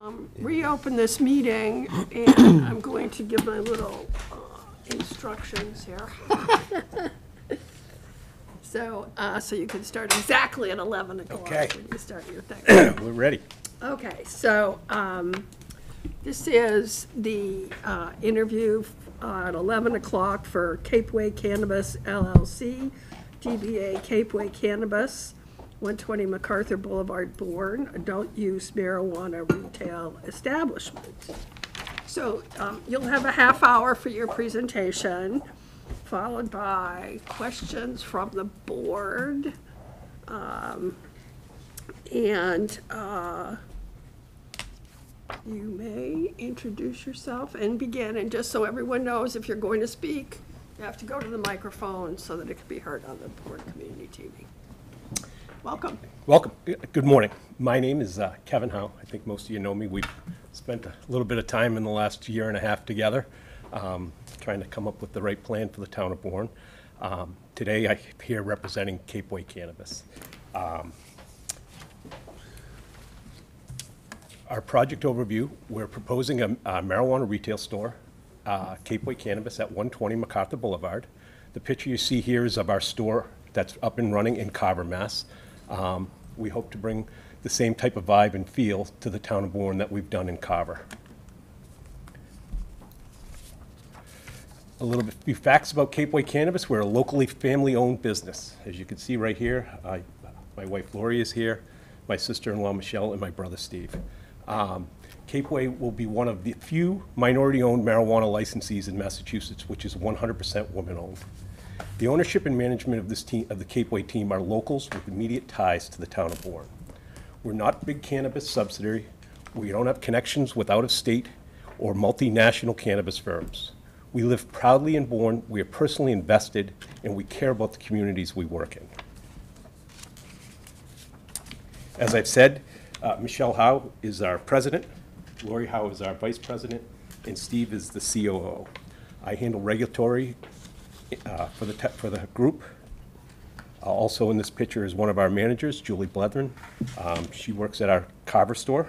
Um, Reopen this meeting, and I'm going to give my little uh, instructions here. So, uh, so you can start exactly at 11 o'clock Okay. when you start your thing. We're ready. Okay, so um, this is the uh, interview uh, at 11 o'clock for Capeway Cannabis LLC, DBA Capeway Cannabis, 120 MacArthur Boulevard, Bourne, adult use marijuana retail establishment. So um, you'll have a half hour for your presentation, followed by questions from the board. Um, And uh, you may introduce yourself and begin. And just so everyone knows, if you're going to speak, you have to go to the microphone so that it can be heard on the Bourne Community TV. Welcome. Welcome. Good morning. My name is uh, Kevin Howe. I think most of you know me. We've spent a little bit of time in the last year and a half together, um, trying to come up with the right plan for the town of Bourne. Um, Today, I'm here representing Capeway Cannabis. Um, Our project overview, we're proposing a a marijuana retail store, uh, Capeway Cannabis at 120 MacArthur Boulevard. The picture you see here is of our store that's up and running in Carver, Mass. Um, We hope to bring the same type of vibe and feel to the town of Bourne that we've done in Carver. A little bit, few facts about Capeway Cannabis. We're a locally family-owned business. As you can see right here, I, my wife Lori is here, my sister-in-law Michelle, and my brother Steve. Um, Capeway will be one of the few minority-owned marijuana licensees in Massachusetts, which is 100% women-owned. The ownership and management of this team, of the Capeway team are locals with immediate ties to the town of Bourne. We're not a big cannabis subsidiary. We don't have connections with out-of-state or multinational cannabis firms. We live proudly in Bourne, we are personally invested, and we care about the communities we work in. As I've said, uh, Michelle Howe is our president, Lori Howe is our vice president, and Steve is the COO. I handle regulatory uh, for the, te- for the group. Uh, Also in this picture is one of our managers, Julie Bletheren. Um, She works at our Carver store.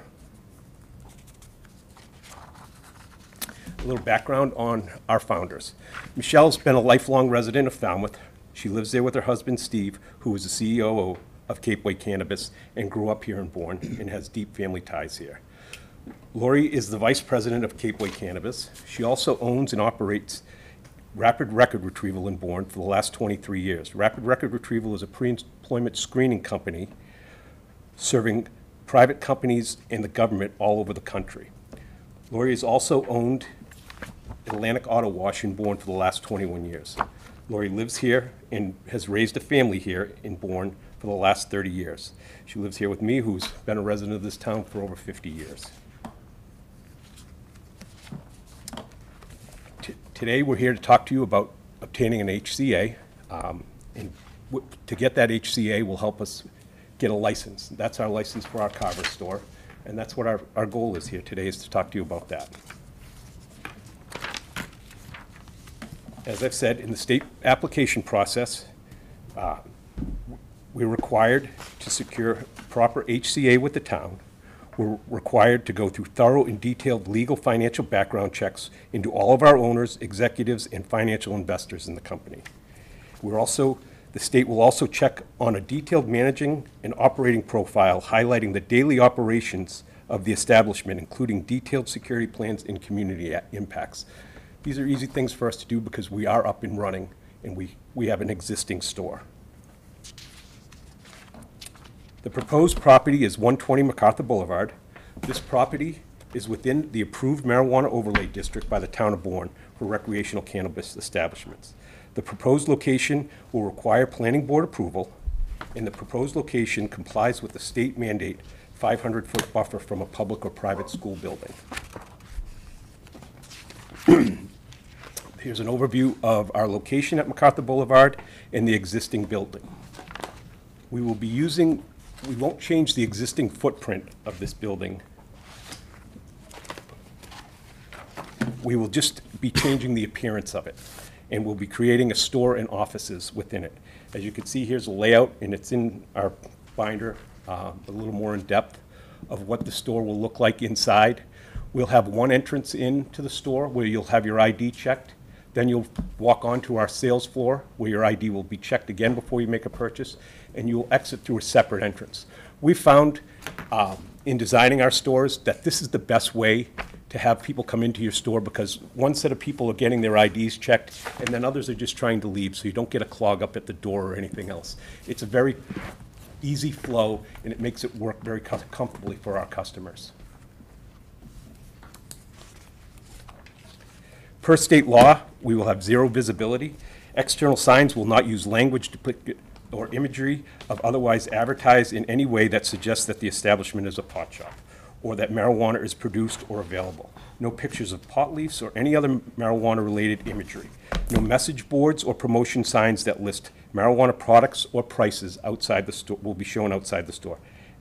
A little background on our founders. Michelle's been a lifelong resident of Falmouth. She lives there with her husband, Steve, who is the CEO of Capeway Cannabis and grew up here in Bourne and has deep family ties here. Lori is the vice president of Capeway Cannabis. She also owns and operates Rapid Record Retrieval in Bourne for the last 23 years. Rapid Record Retrieval is a pre-employment screening company serving private companies and the government all over the country. Lori has also owned Atlantic Auto Wash in Bourne for the last 21 years. Lori lives here and has raised a family here in Bourne for the last 30 years. She lives here with me, who's been a resident of this town for over 50 years. Today, we're here to talk to you about obtaining an HCA. um, And to get that HCA will help us get a license. That's our license for our Carver store, and that's what our, our goal is here today, is to talk to you about that. As I've said, in the state application process, uh, we're required to secure proper HCA with the town. We're required to go through thorough and detailed legal financial background checks into all of our owners, executives, and financial investors in the company. We're also, the state will also check on a detailed managing and operating profile highlighting the daily operations of the establishment, including detailed security plans and community impacts. These are easy things for us to do because we are up and running and we, we have an existing store. The proposed property is 120 MacArthur Boulevard. This property is within the approved marijuana overlay district by the town of Bourne for recreational cannabis establishments. The proposed location will require planning board approval, and the proposed location complies with the state mandate 500-foot buffer from a public or private school building. Here's an overview of our location at MacArthur Boulevard and the existing building. We will be using, we won't change the existing footprint of this building. We will just be changing the appearance of it, and we'll be creating a store and offices within it. As you can see, here's a layout, and it's in our binder, uh, a little more in depth of what the store will look like inside. We'll have one entrance into the store where you'll have your ID checked. Then you'll walk onto our sales floor where your ID will be checked again before you make a purchase, and you'll exit through a separate entrance. We found um, in designing our stores that this is the best way to have people come into your store because one set of people are getting their IDs checked and then others are just trying to leave, so you don't get a clog up at the door or anything else. It's a very easy flow and it makes it work very com- comfortably for our customers. Per state law, we will have zero visibility. External signs will not use language or imagery of otherwise advertised in any way that suggests that the establishment is a pot shop or that marijuana is produced or available. No pictures of pot leaves or any other marijuana-related imagery. No message boards or promotion signs that list marijuana products or prices outside the store, will be shown outside the store.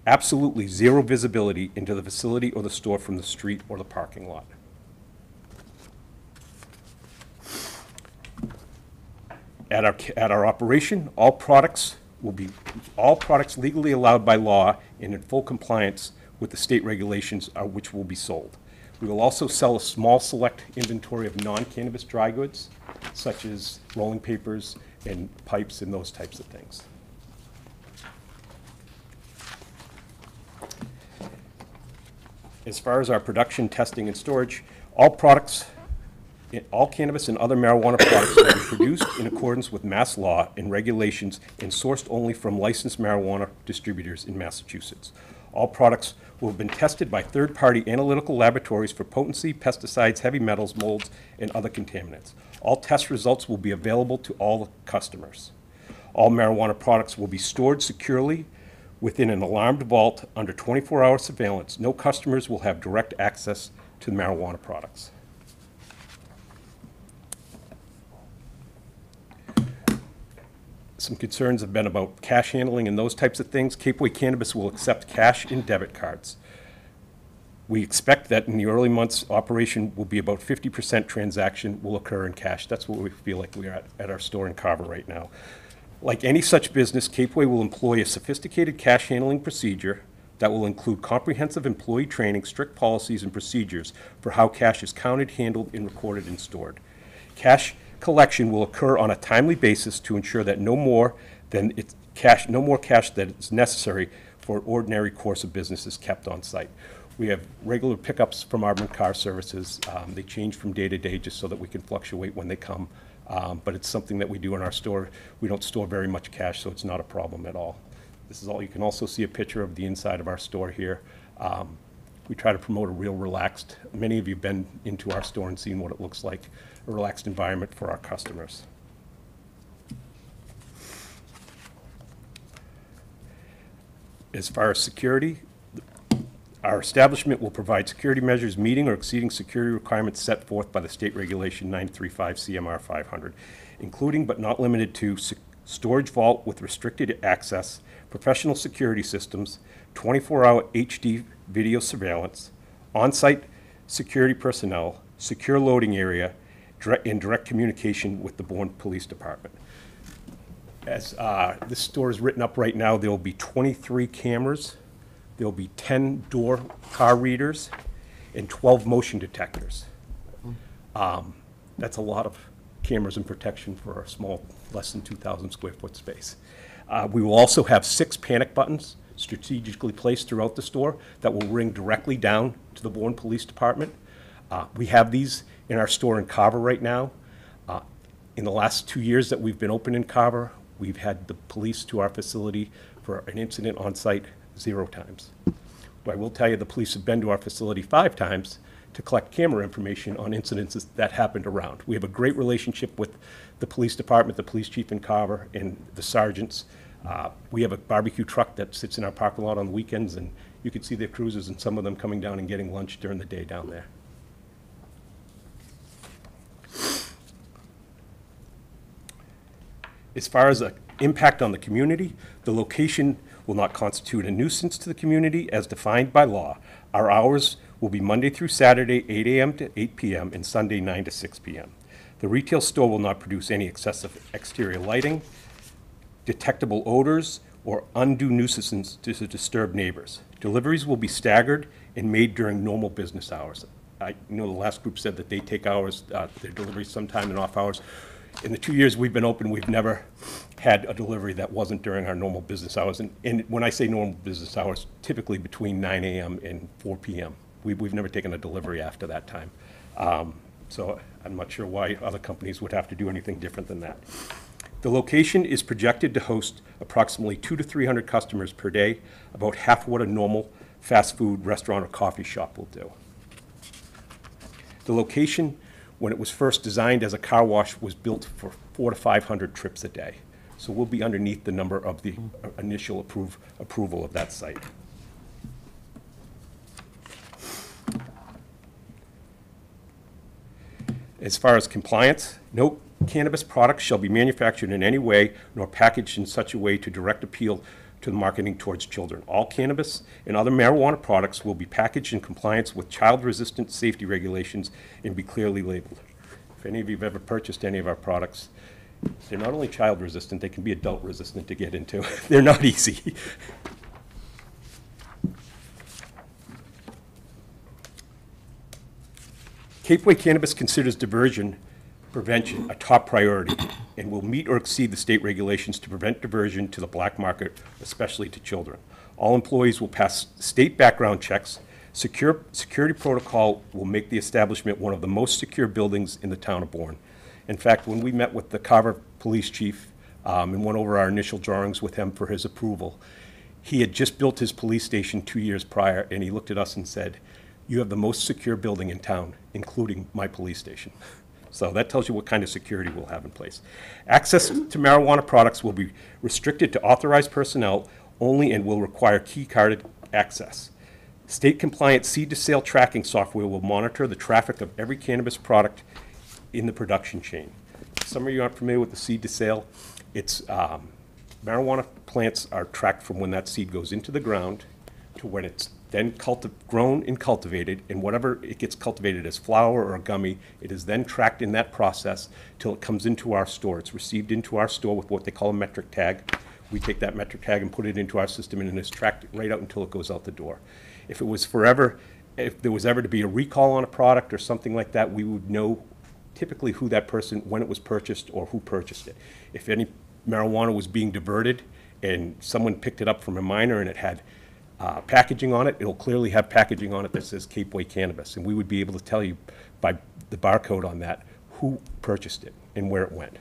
Absolutely zero visibility into the facility or the store from the street or the parking lot. At our, at our operation, all products will be, all products legally allowed by law and in full compliance with the state regulations are which will be sold. We will also sell a small select inventory of non-cannabis dry goods, such as rolling papers and pipes and those types of things. As far as our production, testing, and storage, all products, all cannabis and other marijuana products will be produced in accordance with mass law and regulations and sourced only from licensed marijuana distributors in Massachusetts. All products will have been tested by third-party analytical laboratories for potency, pesticides, heavy metals, molds, and other contaminants. All test results will be available to all customers. All marijuana products will be stored securely within an alarmed vault under 24-hour surveillance. No customers will have direct access to the marijuana products. Some concerns have been about cash handling and those types of things. Capeway Cannabis will accept cash and debit cards. We expect that in the early months, operation will be about 50% transaction will occur in cash. That's what we feel like we are at, at our store in Carver right now. Like any such business, Capeway will employ a sophisticated cash handling procedure that will include comprehensive employee training, strict policies, and procedures for how cash is counted, handled, and recorded and stored. Cash collection will occur on a timely basis to ensure that no more than it's cash, no more cash that is necessary for ordinary course of business is kept on site. We have regular pickups from Armored Car Services. Um, They change from day to day just so that we can fluctuate when they come. Um, But it's something that we do in our store. We don't store very much cash, so it's not a problem at all. This is all, you can also see a picture of the inside of our store here. Um, We try to promote a real relaxed, many of you have been into our store and seen what it looks like, a relaxed environment for our customers. As far as security, our establishment will provide security measures meeting or exceeding security requirements set forth by the state regulation 935 CMR 500, including but not limited to storage vault with restricted access, professional security systems, 24-hour HD video surveillance, on-site security personnel, secure loading area, direct- and direct communication with the Bourne Police Department. As uh, this store is written up right now, there will be 23 cameras, there'll be 10 door car readers, and 12 motion detectors. Um, That's a lot of cameras and protection for a small, less than 2,000 square foot space. Uh, We will also have six panic buttons strategically placed throughout the store that will ring directly down to the Bourne Police Department. Uh, We have these in our store in Carver right now. Uh, In the last two years that we've been open in Carver, we've had the police to our facility for an incident on site zero times. But I will tell you, the police have been to our facility five times to collect camera information on incidences that happened around. We have a great relationship with the police department, the police chief in Carver, and the sergeants. Uh, We have a barbecue truck that sits in our parking lot on the weekends, and you can see their cruisers and some of them coming down and getting lunch during the day down there. As far as the impact on the community, the location will not constitute a nuisance to the community as defined by law. Our hours will be Monday through Saturday, 8 AM to 8 PM, and Sunday, 9 to 6 PM. The retail store will not produce any excessive exterior lighting, detectable odors, or undue nuisance to disturb neighbors. Deliveries will be staggered and made during normal business hours. I know the last group said that they take hours, uh, their deliveries sometime in off hours. In the two years we've been open, we've never had a delivery that wasn't during our normal business hours. And, and when I say normal business hours, typically between nine AM and four PM. We, we've never taken a delivery after that time. Um, so I'm not sure why other companies would have to do anything different than that. The location is projected to host approximately two to 300 customers per day, about half what a normal fast food restaurant or coffee shop will do. The location, when it was first designed as a car wash, was built for four to 500 trips a day. So we'll be underneath the number of the uh, initial approve, approval of that site. As far as compliance, no cannabis products shall be manufactured in any way nor packaged in such a way to direct appeal to the marketing towards children. All cannabis and other marijuana products will be packaged in compliance with child-resistant safety regulations and be clearly labeled. If any of you have ever purchased any of our products, they're not only child-resistant, they can be adult-resistant to get into. They're not easy. Capeway Cannabis considers diversion prevention a top priority and will meet or exceed the state regulations to prevent diversion to the black market, especially to children. All employees will pass state background checks. Secure, security protocol will make the establishment one of the most secure buildings in the town of Bourne. In fact, when we met with the Carver Police Chief um, and went over our initial drawings with him for his approval, he had just built his police station two years prior, and he looked at us and said, "You have the most secure building in town, including my police station." So that tells you what kind of security we'll have in place. Access to marijuana products will be restricted to authorized personnel only and will require key-carded access. State-compliant seed-to-sale tracking software will monitor the traffic of every cannabis product in the production chain. Some of you aren't familiar with the seed-to-sale. It's, um, marijuana plants are tracked from when that seed goes into the ground to when it's then culti- grown and cultivated, and whatever it gets cultivated as flower or gummy, it is then tracked in that process till it comes into our store. It's received into our store with what they call a Metrc tag. We take that Metrc tag and put it into our system, and it's tracked right out until it goes out the door. If it was forever, if there was ever to be a recall on a product or something like that, we would know typically who that person, when it was purchased, or who purchased it. If any marijuana was being diverted and someone picked it up from a minor and it had uh, packaging on it, it'll clearly have packaging on it that says Capeway Cannabis. And we would be able to tell you by the barcode on that who purchased it and where it went.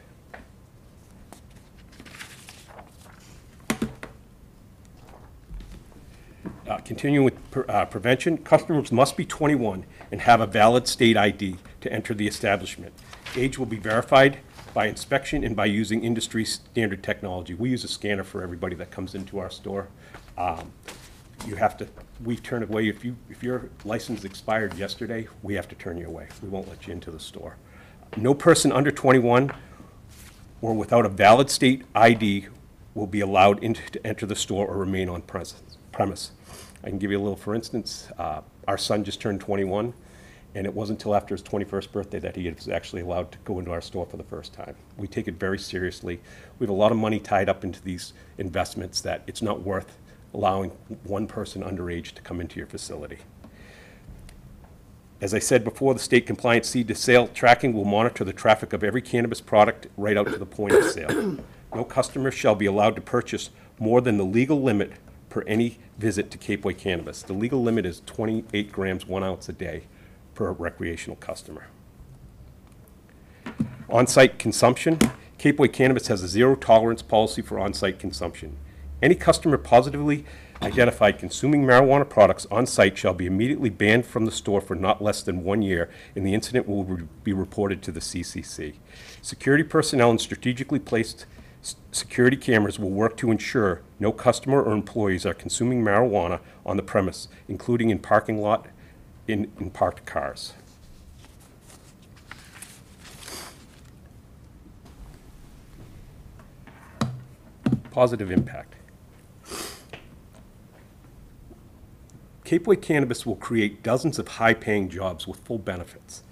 Uh, Continuing with uh, prevention, customers must be 21 and have a valid state ID to enter the establishment. Age will be verified by inspection and by using industry-standard technology. We use a scanner for everybody that comes into our store. Um, You have to, we turn away, if you, if your license expired yesterday, we have to turn you away. We won't let you into the store. No person under 21 or without a valid state ID will be allowed in- to enter the store or remain on premise. premise. I can give you a little, for instance, uh, our son just turned 21, and it wasn't until after his 21st birthday that he was actually allowed to go into our store for the first time. We take it very seriously. We have a lot of money tied up into these investments that it's not worth allowing one person underage to come into your facility. As I said before, the state compliance seed to sale tracking will monitor the traffic of every cannabis product right out to the point of sale. No customer shall be allowed to purchase more than the legal limit per any visit to Capeway Cannabis. The legal limit is 28 grams, one ounce a day per recreational customer. On-site consumption, Capeway Cannabis has a zero tolerance policy for on-site consumption. Any customer positively identified consuming marijuana products on-site shall be immediately banned from the store for not less than one year, and the incident will re- be reported to the CCC. Security personnel and strategically placed security cameras will work to ensure no customer or employees are consuming marijuana on the premise, including in parking lot, in, in parked cars. Positive impact. Capeway Cannabis will create dozens of high-paying jobs with full benefits,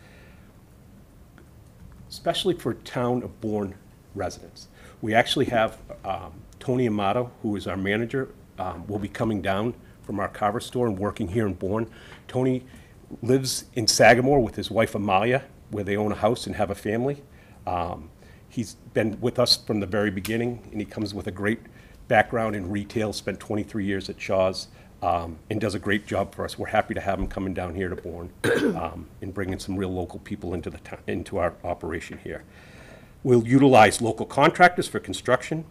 especially for town of Bourne residents. We actually have um, Tony Amato, who is our manager, um, will be coming down from our Carver store and working here in Bourne. Tony lives in Sagamore with his wife Amalia, where they own a house and have a family. Um, He's been with us from the very beginning, and he comes with a great background in retail, spent 23 years at Shaw's, um, and does a great job for us. We're happy to have him coming down here to Bourne um, and bringing some real local people into the, town- into our operation here. We'll utilize local contractors for construction.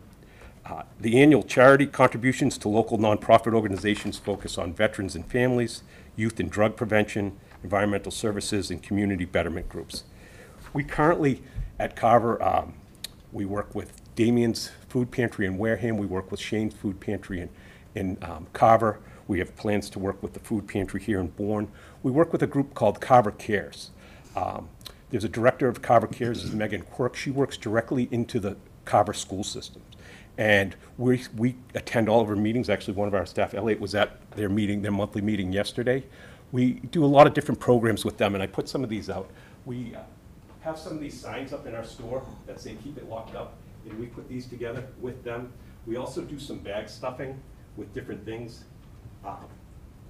Uh, The annual charity contributions to local nonprofit organizations focus on veterans and families, youth and drug prevention, environmental services, and community betterment groups. We currently, at Carver, um, we work with Damien's Food Pantry in Wareham, we work with Shane's Food Pantry in, in um, Carver. We have plans to work with the food pantry here in Bourne. We work with a group called Carver Cares. Um, There's a director of Carver Cares, is Megan Quirk. She works directly into the Carver school systems. And we, we attend all of her meetings. Actually, one of our staff, Elliot, was at their meeting, their monthly meeting yesterday. We do a lot of different programs with them, and I put some of these out. We uh, have some of these signs up in our store that say, keep it locked up, and we put these together with them. We also do some bag stuffing with different things. Um,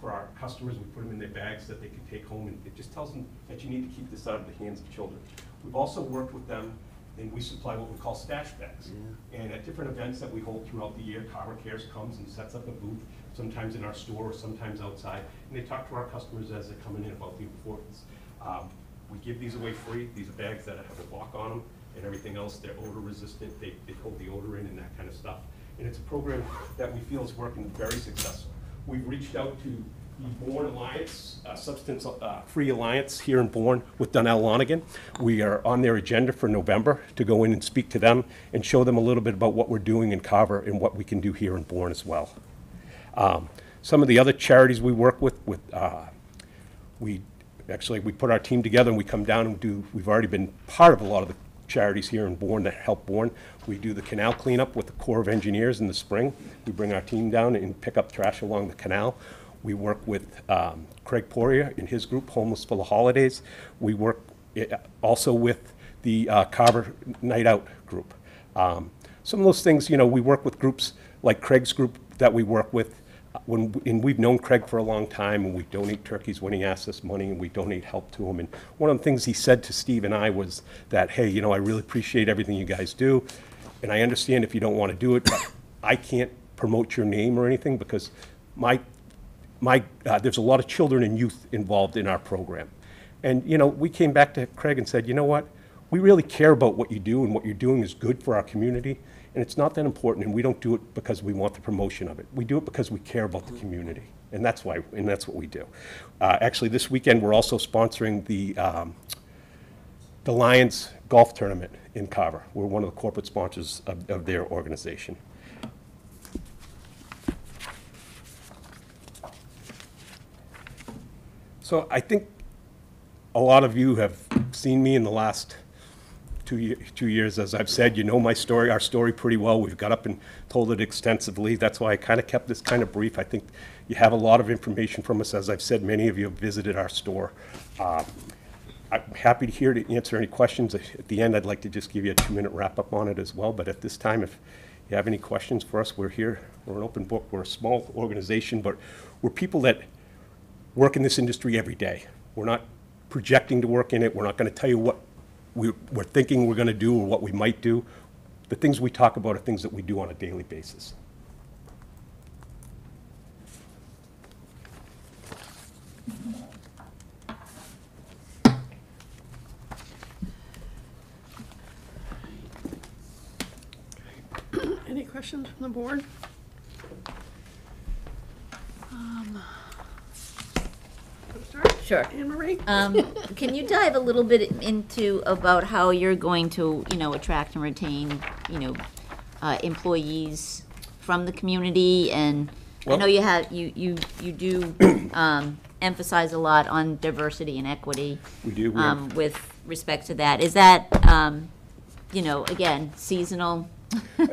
For our customers, we put them in their bags that they can take home, and it just tells them that you need to keep this out of the hands of children. We've also worked with them, and we supply what we call stash bags. And at different events that we hold throughout the year, Carver Cares comes and sets up a booth, sometimes in our store, or sometimes outside, and they talk to our customers as they're coming in about the importance. Um, We give these away free, these are bags that have a lock on them, and everything else, they're odor resistant, they, they hold the odor in and that kind of stuff. And it's a program that we feel is working very successful. We've reached out to the Bourne Alliance, uh, Substance uh, Free Alliance here in Bourne with Donnell Lonigan. We are on their agenda for November to go in and speak to them and show them a little bit about what we're doing in Carver and what we can do here in Bourne as well. Um, Some of the other charities we work with, with, uh, we, actually, we put our team together and we come down and do, we've already been part of a lot of the charities here in Bourne that help Bourne. We do the canal cleanup with the Corps of Engineers in the spring. We bring our team down and pick up trash along the canal. We work with um, Craig Poirier and his group, Homeless for the Holidays. We work eh, also with the uh, Carver Night Out group. Um, Some of those things, you know, we work with groups like Craig's group that we work with. When, and we've known Craig for a long time, and we donate turkeys when he asks us money, and we donate help to him. And one of the things he said to Steve and I was that, hey, you know, I really appreciate everything you guys do, and I understand if you don't want to do it, but I can't promote your name or anything because my my, uh, there's a lot of children and youth involved in our program. And, you know, we came back to Craig and said, you know what? We really care about what you do, and what you're doing is good for our community, and it's not that important, and we don't do it because we want the promotion of it. We do it because we care about the community, and that's why, and that's what we do. Uh, Actually, this weekend, we're also sponsoring the, um, the Lions Golf Tournament in Carver. We're one of the corporate sponsors of, of their organization. So I think a lot of you have seen me in the last two, two years, as I've said, you know my story, our story pretty well. We've got up and told it extensively. That's why I kind of kept this kind of brief. I think you have a lot of information from us. As I've said, many of you have visited our store. Uh, I'm happy to hear to answer any questions. At the end, I'd like to just give you a two-minute wrap-up on it as well. But at this time, if you have any questions for us, we're here. We're an open book. We're a small organization, but we're people that work in this industry every day. We're not projecting to work in it. We're not going to tell you what we, we're thinking we're going to do or what we might do. The things we talk about are things that we do on a daily basis. Any questions from the board? Start? Sure. Anne Marie? Um, can you dive a little bit into about how you're going to, you know, attract and retain, you know, uh, employees from the community? And I know Well- you have, you, you, you do, um, emphasize a lot on diversity and equity. We do. We have- Um, with respect to that. Is that, um, you know, again, seasonal?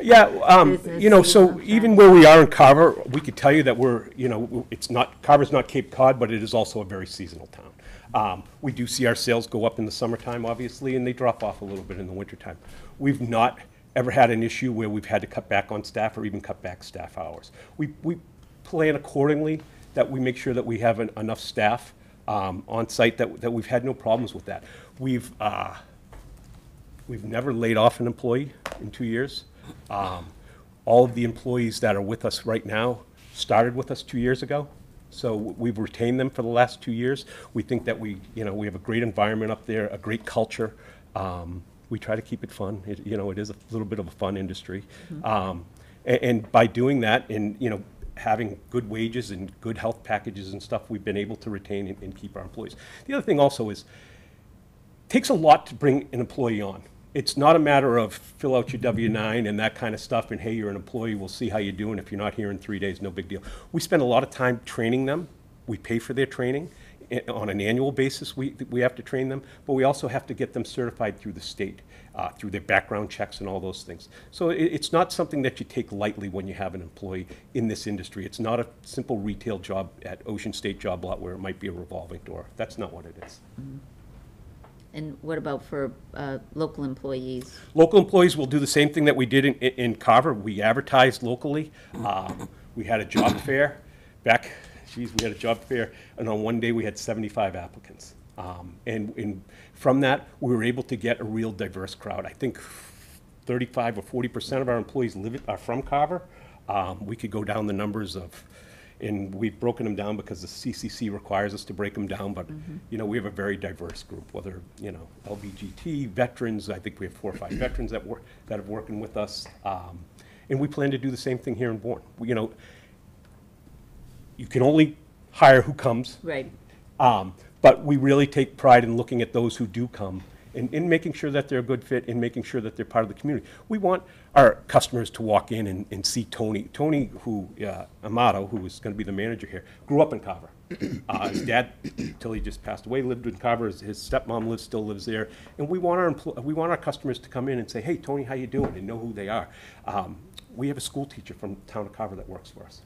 Yeah, um, you know, so even where we are in Carver, we could tell you that we're, you know, it's not, Carver's not Cape Cod, but it is also a very seasonal town. Um, we do see our sales go up in the summertime, obviously, and they drop off a little bit in the wintertime. We've not ever had an issue where we've had to cut back on staff or even cut back staff hours. We, we plan accordingly, that we make sure that we have en- enough staff um, on site, that, that we've had no problems with that. We've, uh, We've never laid off an employee in two years. Um, All of the employees that are with us right now started with us two years ago. So we've retained them for the last two years. We think that we, you know, we have a great environment up there, a great culture. Um, We try to keep it fun. It, you know, it is a little bit of a fun industry. Um, a- And, by doing that and, you know, having good wages and good health packages and stuff, we've been able to retain and, and keep our employees. The other thing also is, takes a lot to bring an employee on. It's not a matter of fill out your W-9 and that kind of stuff, and hey, you're an employee, we'll see how you're doing. If you're not here in three days, no big deal. We spend a lot of time training them. We pay for their training. I- On an annual basis, we, we have to train them, but we also have to get them certified through the state, uh, through their background checks and all those things. So it, it's not something that you take lightly when you have an employee in this industry. It's not a simple retail job at Ocean State Job Lot where it might be a revolving door. That's not what it is. And what about for uh, local employees? Local employees will do the same thing that we did in, in Carver. We advertised locally. Um, We had a job fair back, geez, we had a job fair, and on one day, we had 75 applicants. Um, And, and from that, we were able to get a real diverse crowd. I think 35 or 40% of our employees live, are from Carver. Um, We could go down the numbers of, and we've broken them down because the CCC requires us to break them down, but, you know, we have a very diverse group, whether, you know, LBGT, veterans, I think we have four or five veterans that work, that are working with us. Um, And we plan to do the same thing here in Bourne. We- You know, you can only hire who comes. Right. Um, But we really take pride in looking at those who do come and, and making sure that they're a good fit and making sure that they're part of the community. We want our customers to walk in and, and see Tony. Tony, who, uh, Amato, who is gonna be the manager here, grew up in Carver. Uh, his dad, till he just passed away, lived in Carver. His, his stepmom lives, still lives there. And we want our, empl- we want our customers to come in and say, hey, Tony, how you doing? And know who they are. Um, We have a school teacher from the town of Carver that works for us.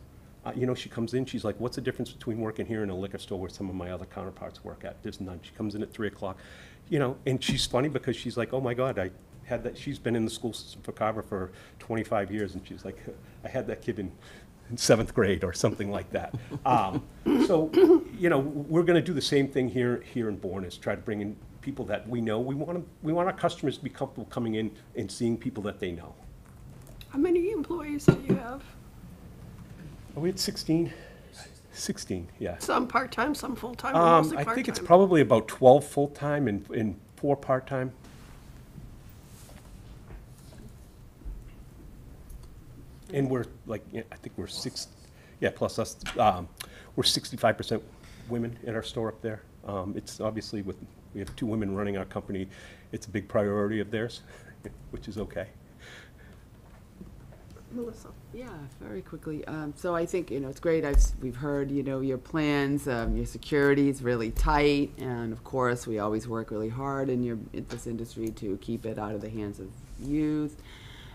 Uh, you know, she comes in, she's like, what's the difference between working here in a liquor store where some of my other counterparts work at? There's none. She comes in at three o'clock, you know, and she's funny because she's like, oh my God, I had that, she's been in the school system for Carver for twenty-five years, and she's like, I had that kid in, in seventh grade or something like that. Um, so, you know, we're gonna do the same thing here, here in Bourne, is try to bring in people that we know. We want them, we want our customers to be comfortable coming in and seeing people that they know. How many employees do you have? Are we at sixteen? Sixteen, yeah. Some part-time, some full-time, or Um, mostly I think it's probably about twelve full-time and, and four part-time. And we're like, yeah, I think we're six, yeah, plus us, um, we're sixty-five percent women in our store up there. Um, it's obviously with, we have two women running our company, it's a big priority of theirs, which is okay. Melissa? Yeah, very quickly. Um, so I think, you know, it's great. I've, we've heard, you know, your plans, um, your security is really tight. And of course, we always work really hard in your, in this industry to keep it out of the hands of youth.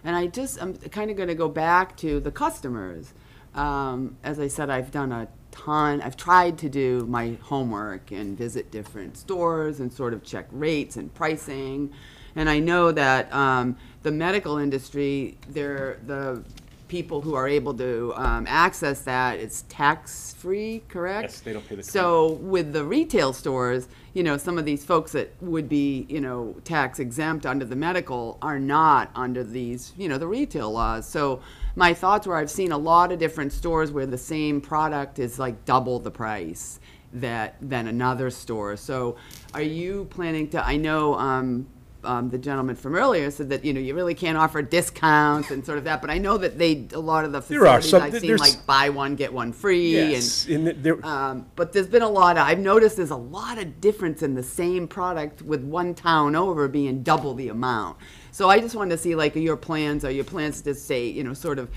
And I just, I'm kind of going to go back to the customers. Um, as I said, I've done a ton, I've tried to do my homework and visit different stores and sort of check rates and pricing. And I know that um, the medical industry, they're the people who are able to um, access that, it's tax-free, correct? Yes, they don't pay the So with the retail stores, you know, some of these folks that would be, you know, tax exempt under the medical are not under these, you know, the retail laws. So my thoughts were, I've seen a lot of different stores where the same product is like double the price that, than another store. So are you planning to, I know, um, um, the gentleman from earlier said that, you know, you really can't offer discounts and sort of that, but I know that they, a lot of the There are facilities some- I've seen there's- like buy one, get one free and Yes, and there, um, but there's been a lot of, I've noticed there's a lot of difference in the same product with one town over being double the amount. So I just wanted to see like your plans, are your plans to stay, you know, sort of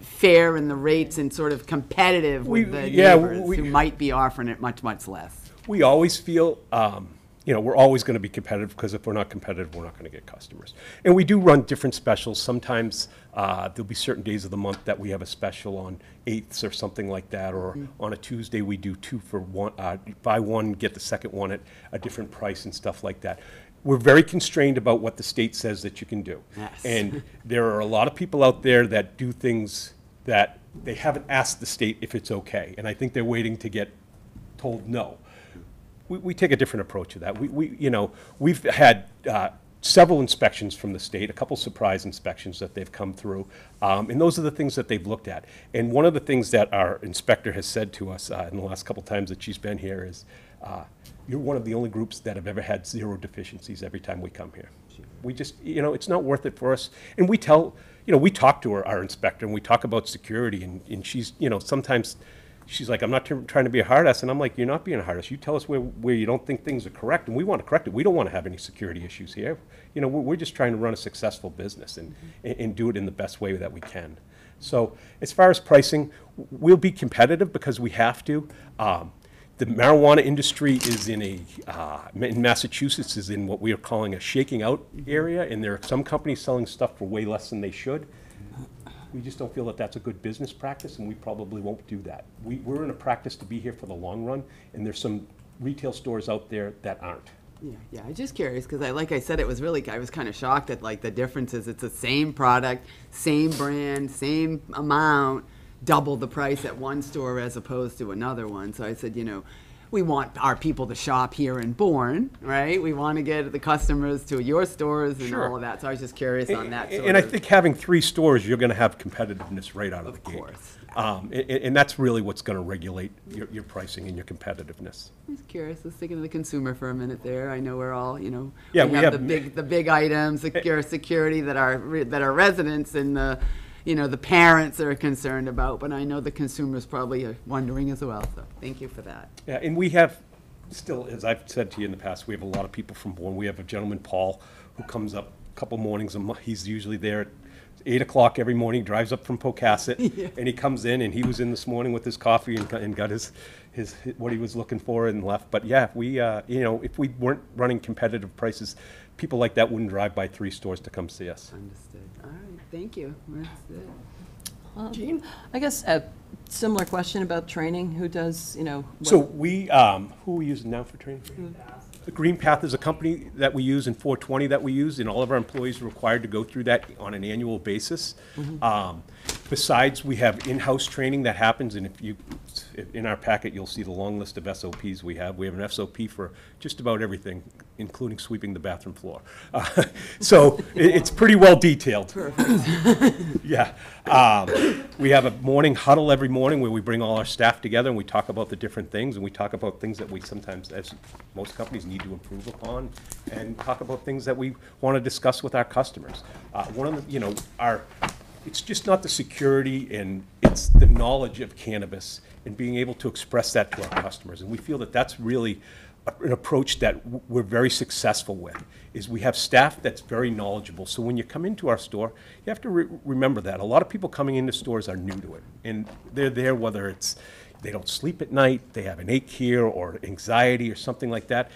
fair in the rates and sort of competitive with the yeah, neighbors we- who might be offering it much, much less? we always feel, um, you know, we're always going to be competitive because if we're not competitive, we're not going to get customers. And we do run different specials. Sometimes uh, there'll be certain days of the month that we have a special on eighths or something like that, or on a Tuesday we do two for one, uh, buy one get the second one at a different price and stuff like that. we're very constrained about what the state says that you can do. Yes. And there are a lot of people out there that do things that they haven't asked the state if it's okay. And I think they're waiting to get told no. We, we take a different approach to that. We, we, you know, we've had uh, several inspections from the state, a couple surprise inspections that they've come through, um, and those are the things that they've looked at. And one of the things that our inspector has said to us uh, in the last couple times that she's been here is, uh, you're one of the only groups that have ever had zero deficiencies every time we come here. We just, you know, it's not worth it for us. And we tell, you know, we talk to her, our inspector, and we talk about security, and, and she's, you know, sometimes she's like, I'm not tr- trying to be a hard ass, and I'm like, you're not being a hard ass. You tell us where, where you don't think things are correct, and we want to correct it. We don't want to have any security issues here. You know, we're, we're just trying to run a successful business and, and, and do it in the best way that we can. So as far as pricing, we'll be competitive because we have to. Um, the marijuana industry is in a, uh, in Massachusetts is in what we are calling a shaking out area, and there are some companies selling stuff for way less than they should. We just don't feel that that's a good business practice, and we probably won't do that. We, we're in a practice to be here for the long run, and there's some retail stores out there that aren't. Yeah, yeah, I'm just curious, because I, like I said, it was really, I was kind of shocked at like the differences. It's the same product, same brand, same amount, double the price at one store as opposed to another one. So I said, you know, we want our people to shop here in Bourne, right? We want to get the customers to your stores and Sure. all of that. So I was just curious on that. sort And I of- think having three stores, you're gonna have competitiveness right out of the Of gate. course. Um, and, and that's really what's gonna regulate your, your pricing and your competitiveness. Just curious, let's think of the consumer for a minute there. I know we're all, you know, Yeah, we have have- the big, the big items, secure security that our, re- that our residents and the, you know, the parents are concerned about, but I know the consumers probably are wondering as well, so thank you for that. Yeah, and we have, still, as I've said to you in the past, we have a lot of people from Bourne. We have a gentleman, Paul, who comes up a couple mornings a month. He's usually there at eight o'clock every morning, drives up from Pocasset, and he comes in, and he was in this morning with his coffee and got, and got his, his, what he was looking for and left. But yeah, we, uh, you know, if we weren't running competitive prices, people like that wouldn't drive by three stores to come see us. Understood. All right, thank you. That's it. Jean? I guess a similar question about training, who does, you know? what- So we, um, who are we using now for training? The Green Path is a company that we use and 420 that we use, and all of our employees are required to go through that on an annual basis. Um, Besides, we have in-house training that happens, and if you, if- in our packet, you'll see the long list of SOPs we have. We have an SOP for just about everything, including sweeping the bathroom floor. Uh, So it- it's pretty well detailed. Yeah. Um, We have a morning huddle every morning where we bring all our staff together and we talk about the different things, and we talk about things that we sometimes, as most companies, need to improve upon, and talk about things that we want to discuss with our customers. Uh, One of the, you know, our, it's just not the security and it's the knowledge of cannabis and being able to express that to our customers. And we feel that that's really an approach that we're very successful with, is we have staff that's very knowledgeable. So when you come into our store, you have to re- remember that. A lot of people coming into stores are new to it. And they're there whether it's, they don't sleep at night, they have an ache here, or anxiety, or something like that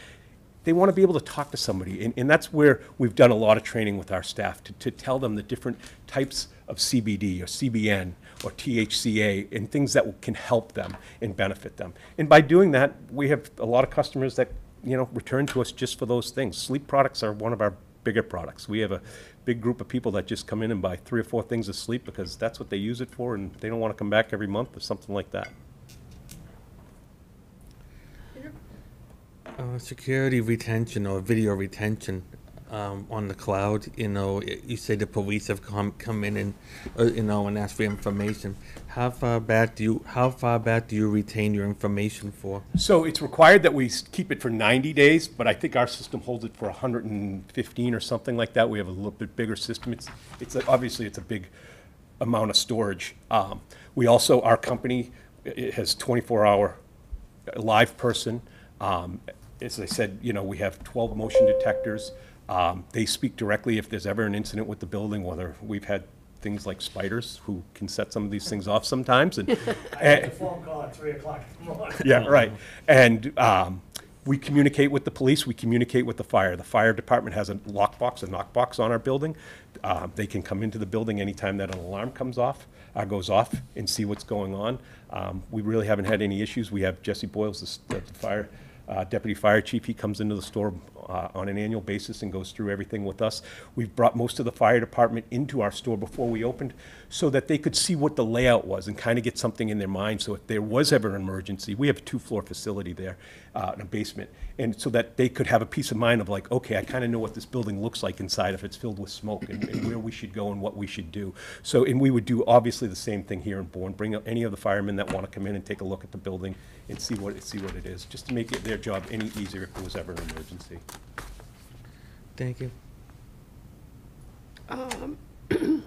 they want to be able to talk to somebody. And, and that's where we've done a lot of training with our staff to, to tell them the different types of CBD or CBN or THCA and things that can help them and benefit them. And by doing that, we have a lot of customers that, you know, return to us just for those things. Sleep products are one of our bigger products. We have a big group of people that just come in and buy three or four things of sleep because that's what they use it for and they don't want to come back every month or something like that. Uh, security retention or video retention um, on the cloud. You know, you say the police have come come in and uh, you know and ask for information. How far back do you How far back do you retain your information for? So it's required that we keep it for 90 days, but I think our system holds it for 115 or something like that. We have a little bit bigger system. It's, it's, a- obviously, it's a big amount of storage. Um, We also, our company, has 24-hour live person. Um, As I said, you know, we have 12 motion detectors. Um, They speak directly if there's ever an incident with the building, whether we've had things like spiders who can set some of these things off sometimes, and. I get a phone call at three o'clock in the morning. Yeah, right. And um, we communicate with the police, we communicate with the fire. The fire department has a lockbox, a Knox Box on our building. Uh, They can come into the building anytime that an alarm comes off, uh, goes off, and see what's going on. Um, We really haven't had any issues. We have Jesse Boyles, the s- the fire, uh, deputy fire chief, he comes into the store uh, on an annual basis and goes through everything with us. We've brought most of the fire department into our store before we opened so that they could see what the layout was and kind of get something in their mind. So if there was ever an emergency, we have a two-floor facility there, uh, in a basement. And so that they could have a peace of mind of like, okay, I kind of know what this building looks like inside if it's filled with smoke and, and where we should go and what we should do. So, and we would do obviously the same thing here in Bourne, bring any of the firemen that want to come in and take a look at the building and see what, see what it is, just to make it their job any easier if there was ever an emergency. Thank you.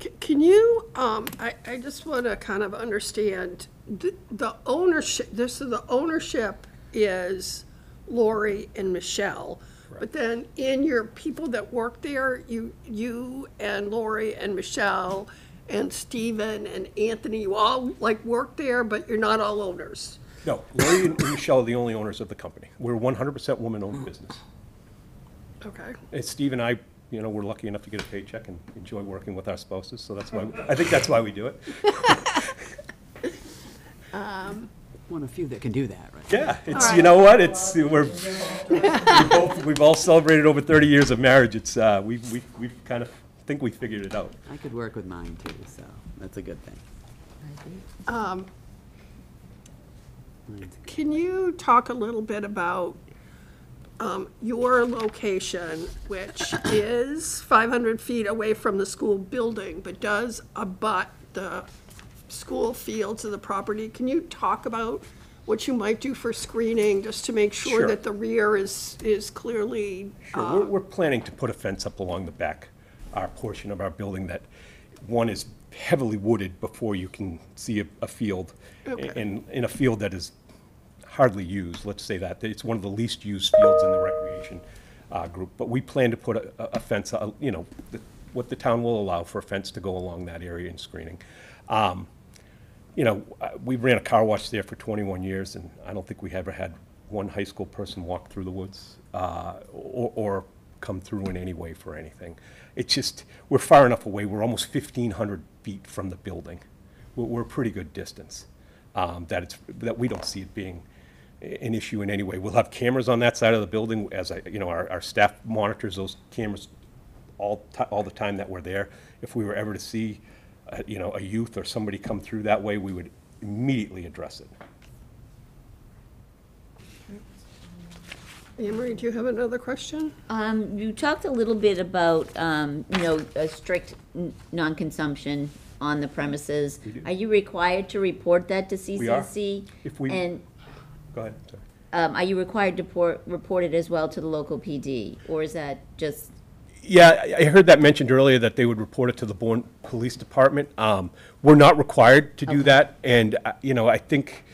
C- Can you, um, I, I just want to kind of understand, the, the ownership, this is the ownership is Lori and Michelle. But then in your people that work there, you, you and Lori and Michelle and Stephen and Anthony, you all like work there, but you're not all owners. No, Lori and Michelle are the only owners of the company. We're one hundred percent woman-owned business. Okay. And Steve and I, you know, we're lucky enough to get a paycheck and enjoy working with our spouses, so that's why, I think that's why we do it. One of few that can do that, right? Yeah, it's, you know what, it's, we're, we both, we've all celebrated over thirty years of marriage, it's, uh, we, we, we've kind of, think we figured it out. I could work with mine too, so that's a good thing. Um, Mine's- Can you talk a little bit about um, your location, which is 500 feet away from the school building, but does abut the school fields of the property? Can you talk about what you might do for screening, just to make sure Sure. that the rear is, is clearly? Sure, we're, we're planning to put a fence up along the back, our portion of our building that, one is heavily wooded before you can see a, a field. Okay. And in a field that is hardly used, let's say that, it's one of the least used fields in the recreation, uh, group. But we plan to put a, a- fence, you know, the- what the town will allow for a fence to go along that area in screening. Um, you know, uh, we ran a car wash there for 21 years, and I don't think we ever had one high school person walk through the woods uh, or, or come through in any way for anything. It's just, we're far enough away, we're almost 1,500 feet from the building. We're, we're a pretty good distance, um, that it's, that we don't see it being an issue in any way. We'll have cameras on that side of the building, as I, you know, our, our staff monitors those cameras all, ti- all the time that we're there. If we were ever to see, uh, you know, a youth or somebody come through that way, we would immediately address it. Anne Marie, do you have another question? Um, you talked a little bit about, um, you know, a strict n- non-consumption on the premises. do. Are you required to report that to We are. CCC? If we- And, Go ahead, sorry. um, are you required to por- report it as well to the local PD? Or is that just, Yeah, I- I heard that mentioned earlier, that they would report it to the Bourne Police Department. Um, We're not required to do that, and, uh, you know, I think,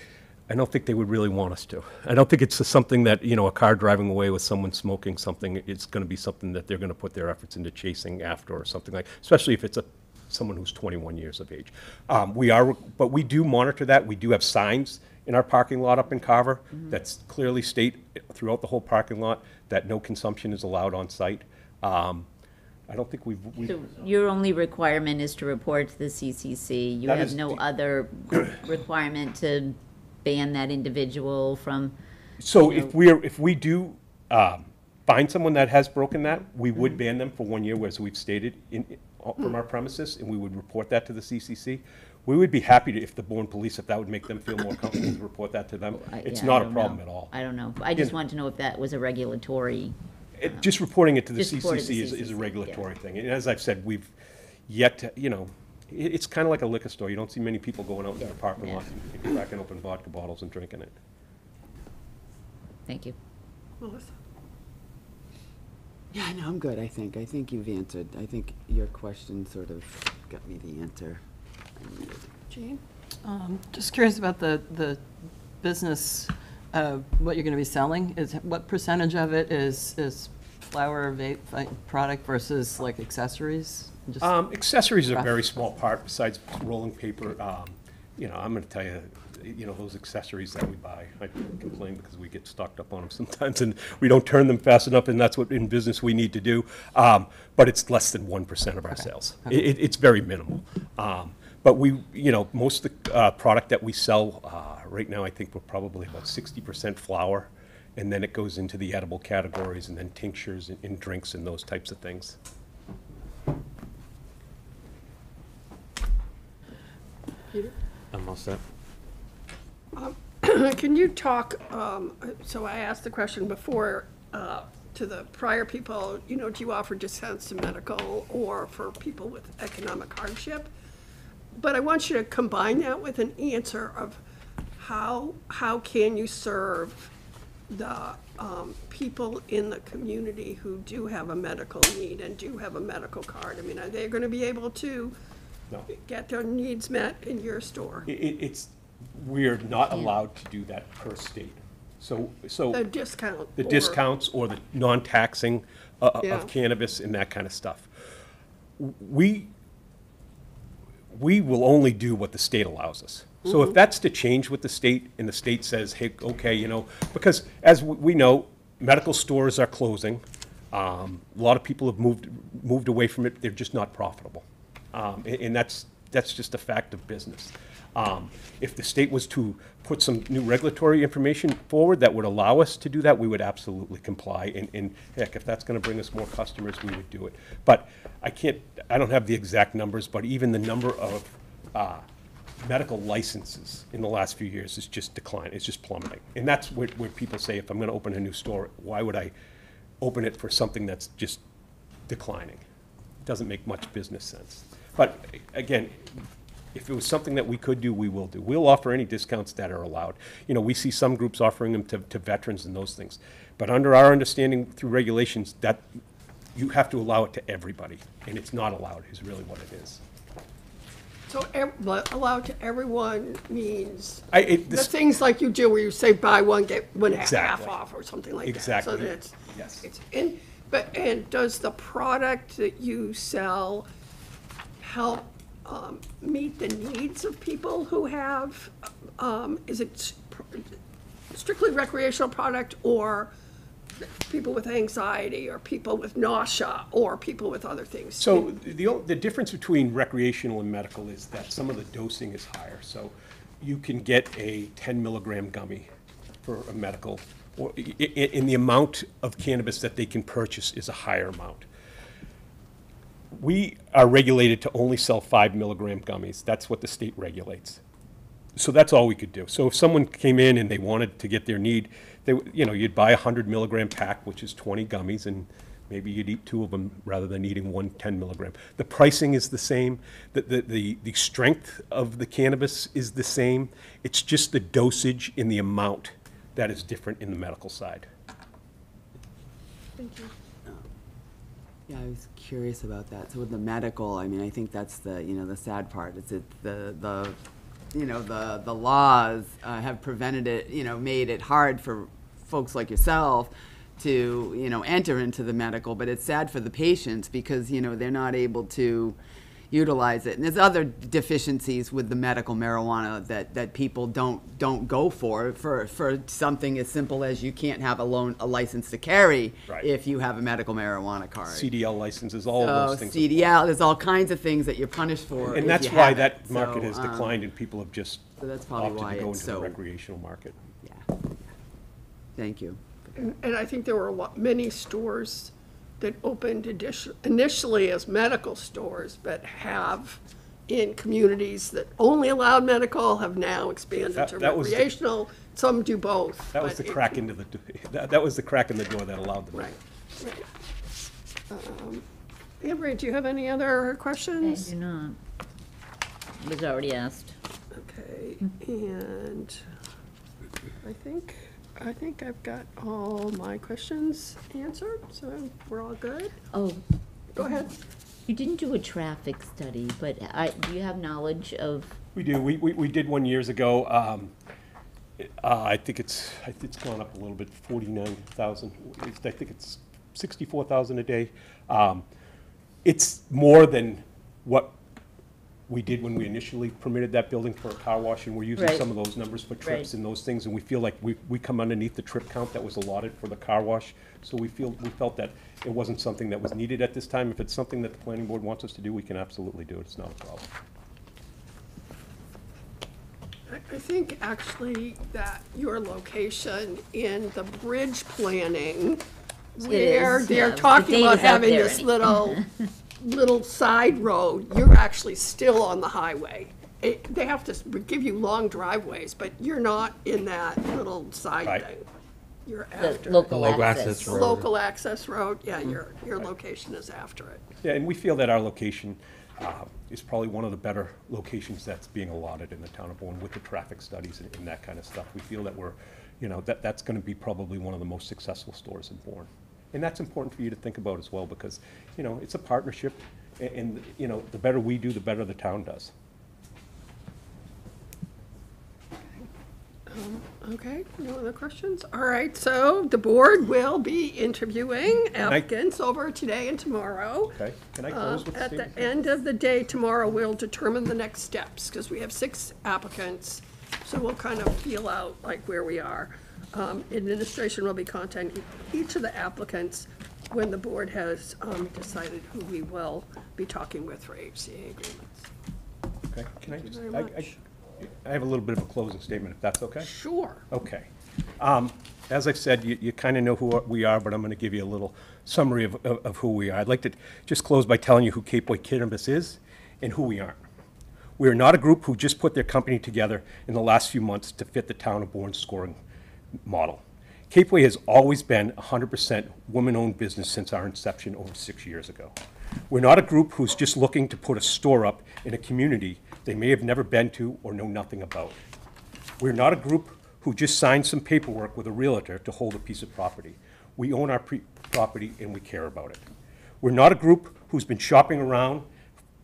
I don't think they would really want us to. I don't think it's something that, you know, a car driving away with someone smoking something, it's gonna be something that they're gonna put their efforts into chasing after or something like, especially if it's a, someone who's 21 years of age. Um, We are, but we do monitor that. We do have signs in our parking lot up in Carver that's clearly state throughout the whole parking lot that no consumption is allowed on site. Um, I don't think we've, we, so your only requirement is to report to the CCC? You That have is no the- other requirement to ban that individual from? so if we're, if we do um, find someone that has broken that, we would ban them for one year, as we've stated, in, uh, from our premises, and we would report that to the CCC. We would be happy to, if the Bourne Police, if that would make them feel more comfortable to report that to them. I- It's yeah, I not a don't problem know. at all. I don't know. I just Yeah. wanted to know if that was a regulatory. It- Just reporting it to the Just report it to CCC is, is CCC, a yeah. regulatory thing. And as I've said, we've yet, to you know, it, it's kind of like a liquor store. You don't see many people going out in their parking Yeah. lots and cracking open vodka bottles and drinking it. Thank you. Melissa? Yeah, no, I'm good, I think. I think you've answered. I think your question sort of got me the answer I needed. Jean? Um, Just curious about the, the business, uh, what you're going to be selling. Is, what percentage of it is, is flower vape fi- product versus like accessories? Just- Um, accessories are a very small part besides rolling paper. Um, you know, I'm gonna tell you, you know, those accessories that we buy, I complain because we get stocked up on them sometimes and we don't turn them fast enough and that's what in business we need to do. Um, but it's less than one percent of our sales. It, it- it's very minimal. Um, but we, you know, most of the, uh, product that we sell, uh, right now, I think we're probably about sixty percent flower, and then it goes into the edible categories, and then tinctures and, and drinks and those types of things. Peter? I'm all set. Can you talk, um, so I asked the question before, uh, to the prior people, you know, do you offer discounts to medical or for people with economic hardship? But I want you to combine that with an answer of how, how can you serve the, um, people in the community who do have a medical need and do have a medical card? I mean, are they gonna be able to No. get their needs met in your store? It, it, it's, we're not allowed to do that per state. So, so. The discount? the or- discounts or the non-taxing uh, uh, Yeah. of cannabis and that kind of stuff. We, we will only do what the state allows us. So if that's to change with the state, and the state says, hey, okay, you know, because as w- we know, medical stores are closing. Um, A lot of people have moved, moved away from it, they're just not profitable. Um, a- And that's, that's just a fact of business. Um, If the state was to put some new regulatory information forward that would allow us to do that, we would absolutely comply. And, and heck, if that's gonna bring us more customers, we would do it. But I can't, I don't have the exact numbers, but even the number of uh, medical licenses in the last few years is just declining, it's just plummeting. And that's where, where people say, if I'm gonna open a new store, why would I open it for something that's just declining? It doesn't make much business sense. But again, if it was something that we could do, we will do. We'll offer any discounts that are allowed. You know, we see some groups offering them to, to veterans and those things. But under our understanding through regulations, that, you have to allow it to everybody, and it's not allowed, is really what it is. So, ev- but allowed to everyone means I, it, the this, things like you do where you say buy one, get one half Exactly. off or something like that. Exactly. So that it's, Yes. it's in, but, and does the product that you sell help, um, meet the needs of people who have, um, is it strictly recreational product or people with anxiety or people with nausea or people with other things? So the, the difference between recreational and medical is that some of the dosing is higher. So you can get a 10 milligram gummy for a medical, or in the amount of cannabis that they can purchase is a higher amount. We are regulated to only sell five milligram gummies. That's what the state regulates. So that's all we could do. So if someone came in and they wanted to get their need, they, w- you know, you'd buy a hundred milligram pack, which is twenty gummies, and maybe you'd eat two of them rather than eating one 10 milligram. The pricing is the same, the, the, the, the strength of the cannabis is the same. It's just the dosage and the amount that is different in the medical side. Thank you. Yeah, I was curious about that. So with the medical, I mean, I think that's the, you know, the sad part. Is it the, the, you know, the, the laws uh, have prevented it, you know, made it hard for folks like yourself to, you know, enter into the medical, but it's sad for the patients because, you know, they're not able to utilize it. And there's other deficiencies with the medical marijuana that, that people don't, don't go for, for, for something as simple as you can't have a loan, a license to carry Right. if you have a medical marijuana card. CDL licenses, all of So those things. CDL, there's all kinds of things that you're punished for. And if that's you why have it. that market So, has um, declined and people have just so that's probably opted why to go it's into the so- recreational market. Yeah. Thank you. And and I think there were a lot, many stores that opened addition, initially as medical stores, but have in communities that only allowed medical, have now expanded That- to that was the- recreational. Some do both. That was but the it- crack into the, do- that, that was the crack in the door that allowed them. Right, right. Um, Anne do you have any other I questions? do not. It was already asked. Okay, and I think, I think I've got all my questions answered, so we're all good. Oh, Go ahead. you didn't do a traffic study, but I, do you have knowledge of, We do. We, we, we did one years ago. Um, uh, I think it's, I think it's gone up a little bit, forty-nine thousand. I think it's sixty-four thousand a day. Um, it's more than what we did when we initially permitted that building for a car wash, and we're using Right. some of those numbers for trips Right. and those things, and we feel like we, we come underneath the trip count that was allotted for the car wash. So we feel, we felt that it wasn't something that was needed at this time. If it's something that the planning board wants us to do, we can absolutely do it. It's not a problem. I- I think actually that your location in the bridge planning, where is, they're yeah. The talking about data's out having there this little, little side road, you're actually still on the highway. It- They have to s- give you long driveways, but you're not in that little side Right. thing. You're The after. local Local access. access road. Local access road, yeah, your, your location is after it. Yeah, and we feel that our location uh, is probably one of the better locations that's being allotted in the town of Bourne with the traffic studies and and that kind of stuff. We feel that we're, you know, that, that's going to be probably one of the most successful stores in Bourne. And that's important for you to think about as well, because, you know, it's a partnership, a- and, you know, the better we do, the better the town does. Okay, no other questions? All right, so the board will be interviewing applicants over today and tomorrow. Okay? Can I Uh, close with the At the statement? end of the day tomorrow, we'll determine the next steps, because we have six applicants. So we'll kind of feel out like where we are. Um, Administration will be contacting each of the applicants when the board has um, decided who we will be talking with for HCA agreements. Okay, can I just, very I- I- much. I have a little bit of a closing statement, if that's okay? Sure. Okay. Um, As I've said, you, you kind of know who we are, but I'm going to give you a little summary of, of of who we are. I'd like to just close by telling you who Capeway Cannabis is and who we aren't. We are not a group who just put their company together in the last few months to fit the town of Bourne scoring model. Capeway has always been a 100% woman-owned business since our inception over six years ago. We're not a group who's just looking to put a store up in a community they may have never been to or know nothing about. We're not a group who just signed some paperwork with a realtor to hold a piece of property. We own our property and we care about it. We're not a group who's been shopping around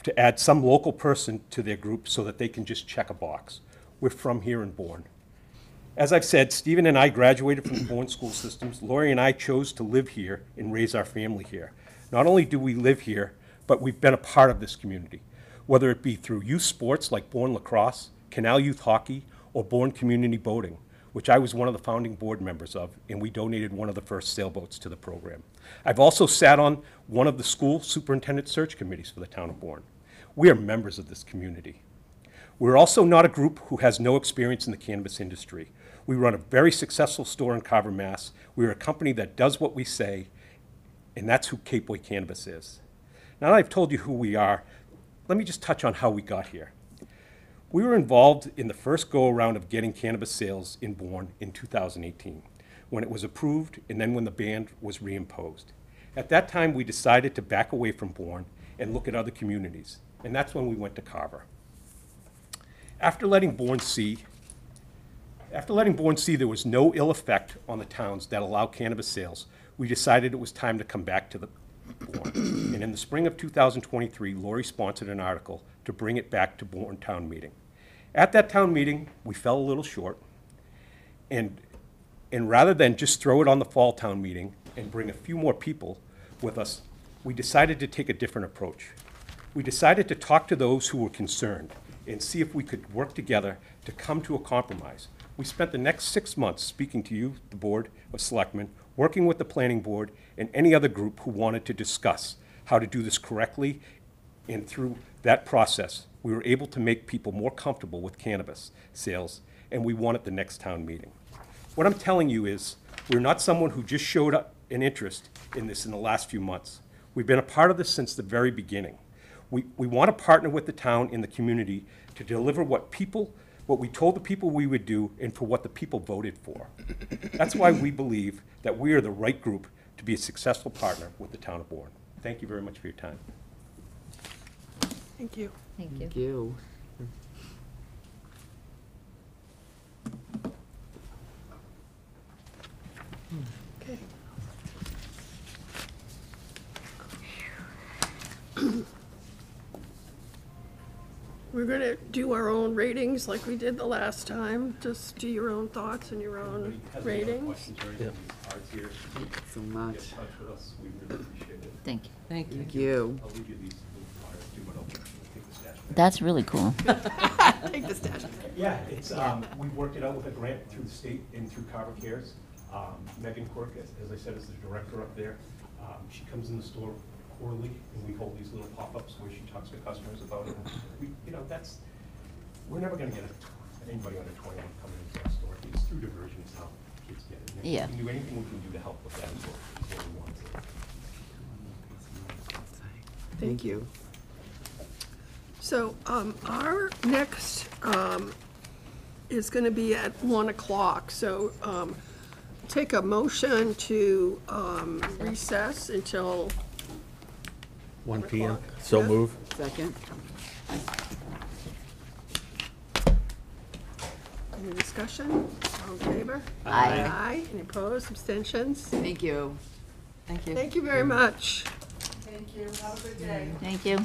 to add some local person to their group so that they can just check a box. We're from here and Bourne. As I've said, Stephen and I graduated from the Bourne School Systems. Lori and I chose to live here and raise our family here. Not only do we live here, but we've been a part of this community, whether it be through youth sports like Bourne Lacrosse, Canal Youth Hockey, or Bourne Community Boating, which I was one of the founding board members of, and we donated one of the first sailboats to the program. I've also sat on one of the school superintendent search committees for the town of Bourne. We are members of this community. We're also not a group who has no experience in the cannabis industry. We run a very successful store in Carver, Mass. We're a company that does what we say, and that's who Capeway Cannabis is. Now that I've told you who we are, let me just touch on how we got here. We were involved in the first go-around of getting cannabis sales in Bourne in 2018, when it was approved and then when the ban was reimposed. At that time, we decided to back away from Bourne and look at other communities, and that's when we went to Carver. After letting Bourne see, after letting Bourne see there was no ill effect on the towns that allow cannabis sales, we decided it was time to come back to the Bourne. And in the spring of 2023, Lori sponsored an article to bring it back to Bourne Town Meeting. At that town meeting, we fell a little short, and, and rather than just throw it on the fall town meeting and bring a few more people with us, we decided to take a different approach. We decided to talk to those who were concerned and see if we could work together to come to a compromise. We spent the next six months speaking to you, the Board of Selectmen, working with the Planning Board, and any other group who wanted to discuss how to do this correctly. And through that process, we were able to make people more comfortable with cannabis sales, and we won at the next town meeting. What I'm telling you is, we're not someone who just showed up an interest in this in the last few months. We've been a part of this since the very beginning. We, we want to partner with the town and the community to deliver what people, what we told the people we would do and for what the people voted for. That's why we believe that we are the right group to be a successful partner with the town of Bourne. Thank you very much for your time. Thank you. Thank you. Thank you. Okay. We're gonna do our own ratings like we did the last time. Just do your own thoughts and your own ratings. So much. Thank you. Thank you. Thank you. I'll leave you these little flyers too, but I'll take the stash. That's really cool. Take the stash. Yeah, it's, um, we worked it out with a grant through the state and through Carver Cares. Um, Megan Quirk, as, as I said, is the director up there. Um, she comes in the store quarterly, and we hold these little pop-ups where she talks to customers about it. We, you know, that's, we're never gonna get a anybody under twenty-one coming into our store. It's through diversion is how kids get it. And if Yeah. we can do anything we can do to help with that is what, is what we want to. Thank you. So, um, our next, um, is gonna be at one o'clock, so, um, take a motion to, um, recess until, One PM, so move. Second? any discussion? All in favor? Aye. Aye, any opposed, abstentions? Thank you. Thank you. Thank you very much. Thank you, have a good day. Thank you.